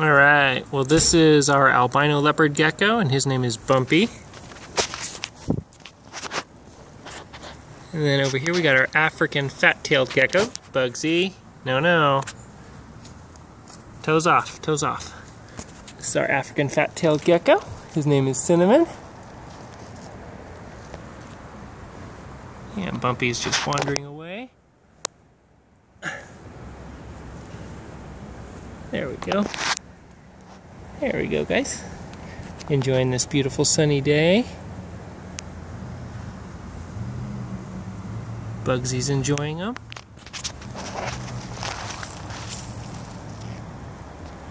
Alright, well this is our albino leopard gecko and his name is Bumpy. And then over here we got our African fat-tailed gecko, Bugsy. No, no. Toes off, toes off. This is our African fat-tailed gecko. His name is Cinnamon. And Bumpy's just wandering away. There we go. There we go, guys. Enjoying this beautiful sunny day. Bugsy's enjoying them.